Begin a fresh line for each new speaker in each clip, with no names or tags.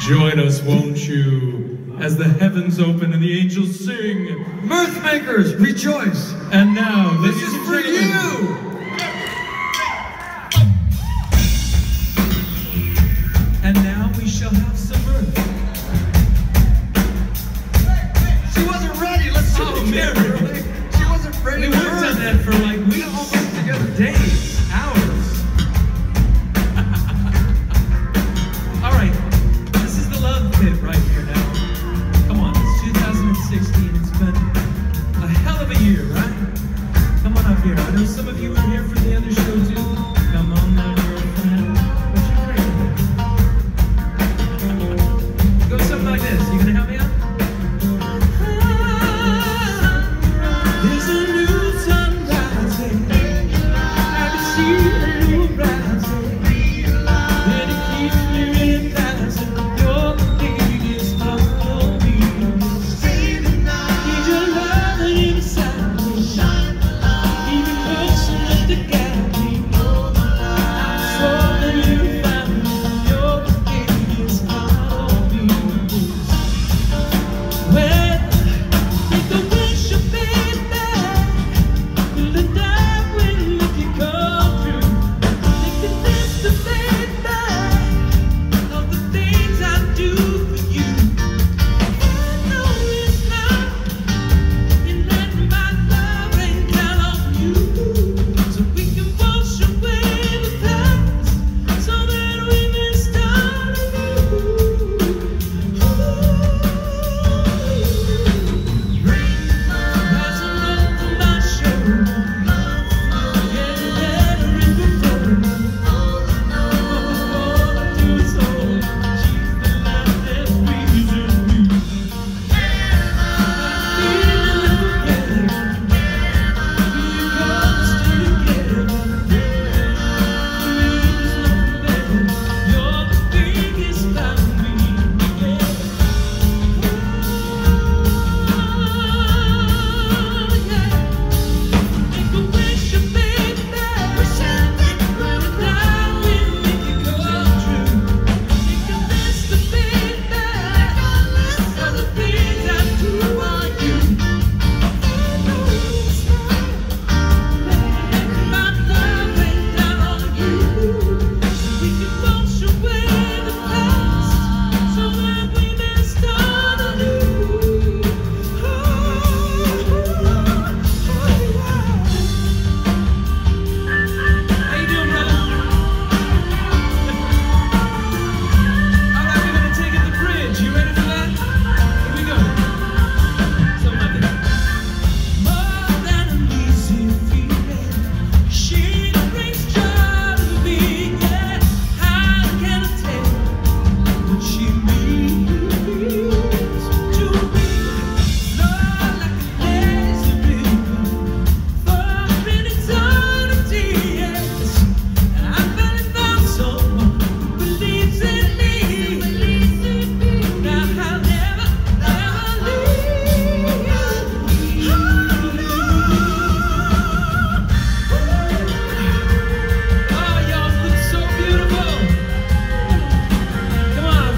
Join us, won't you, as the heavens open and the angels sing.
Mirth makers, rejoice.
And now,
This is for you.
And now we shall have some mirth.
She wasn't ready. Let's
Oh,
oh,
Mary.
Mary. She wasn't ready.
We worked on that for like weeks,
almost together.
days,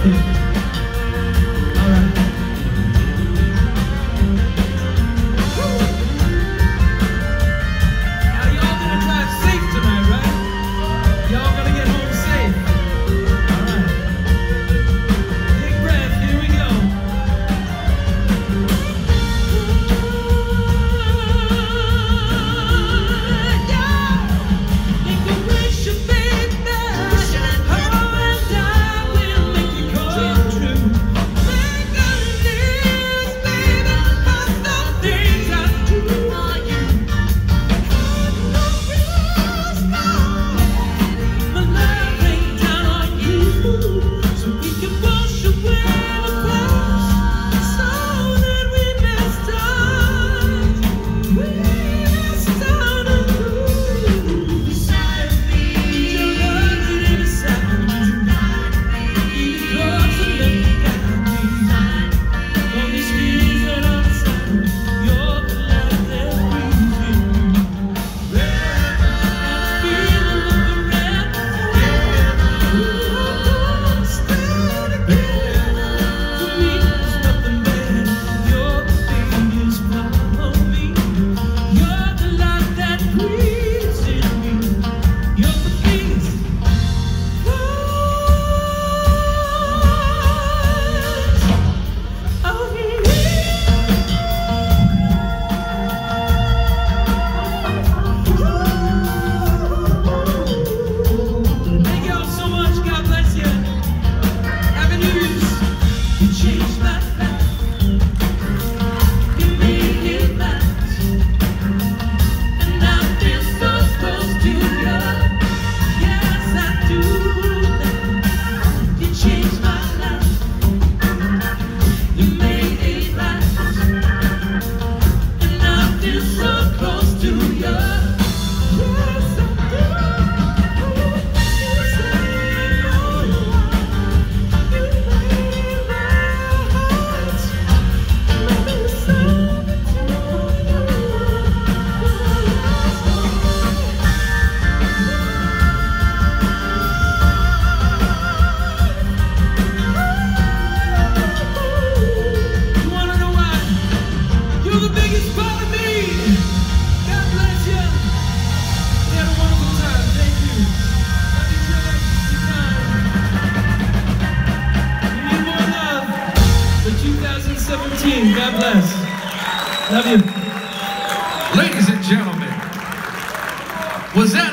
Mm-hmm. Hey. team. God bless. Love you.
Ladies and gentlemen, was that